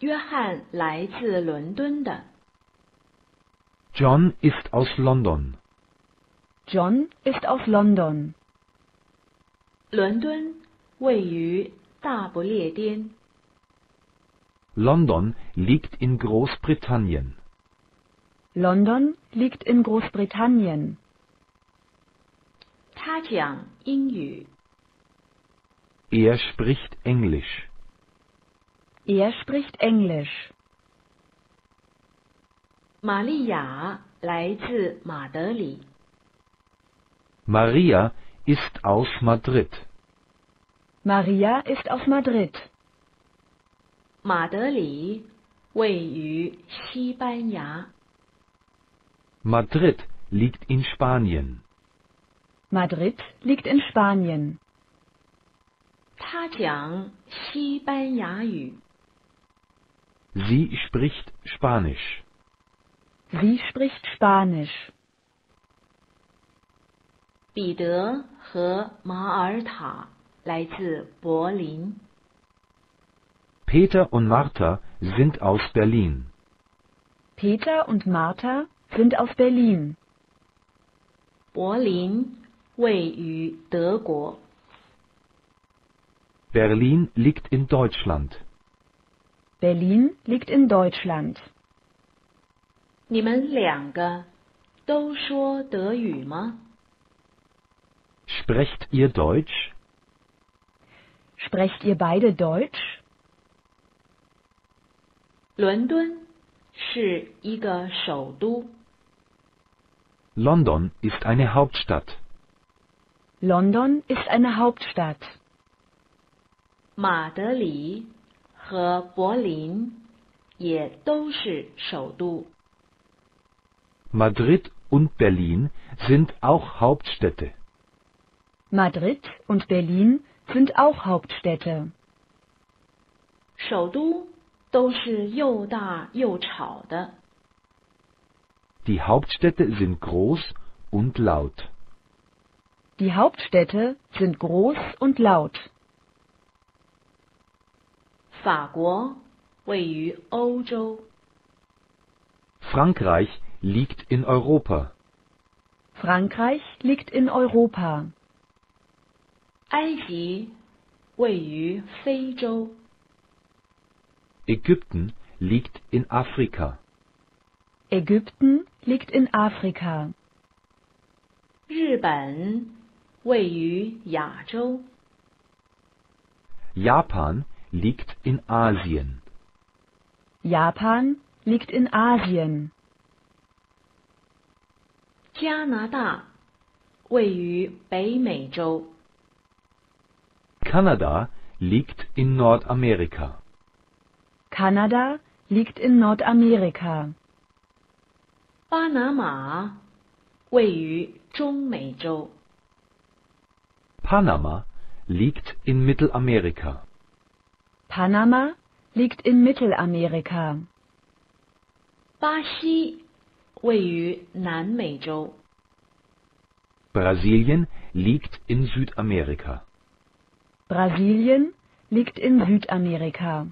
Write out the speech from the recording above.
约翰来自伦敦的。 John ist aus London. John ist aus London. 伦敦位于大不列颠。 London liegt in Großbritannien. London liegt in Großbritannien. 他讲英语。 Er spricht Englisch. Er spricht Englisch. 玛利亚来自马德里。 Maria ist aus Madrid. Maria ist aus Madrid. 马德里位于西班牙。 Madrid liegt in Spanien. Madrid liegt in Spanien. 他讲西班牙语。 Sie spricht Spanisch. Sie spricht Spanisch. 彼得和马尔塔来自柏林。 Peter und Martha sind aus Berlin. Peter und Martha sind aus Berlin. 柏林位于德国。 Berlin liegt in Deutschland. Berlin liegt in Deutschland. 你们两个都说德语吗？ Sprecht ihr Deutsch? Sprecht ihr beide Deutsch? 伦敦是一个首都。 London ist eine Hauptstadt. London ist eine Hauptstadt. 马德里 和柏林也都是首都。 Madrid und Berlin sind auch Hauptstädte. Madrid und Berlin sind auch Hauptstädte. 首都都是又大又吵的。 Die Hauptstädte sind groß und laut. Die Hauptstädte sind groß und laut. 法国位于欧洲， Frankreich liegt in Europa. Frankreich liegt in Europa. 埃及位于非洲， Ägypten liegt in Afrika. Ägypten liegt in Afrika. 日本位于亚洲， Japan liegt in Asien. Japan liegt in Asien. 加拿大位于北美洲， Kanada liegt in Nordamerika. Kanada liegt in Nordamerika. 巴拿马位于中美洲， Panama liegt in Mittelamerika. Panama liegt in Mittelamerika. 巴西位于南美洲， Brasilien liegt in Südamerika. Brasilien liegt in Südamerika.